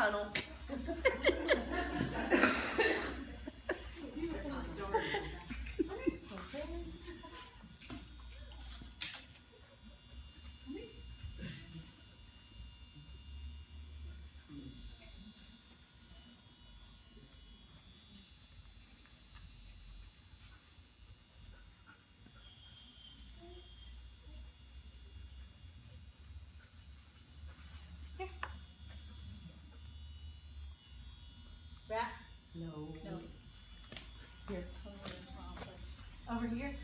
カノン。No. No. Here. Over here.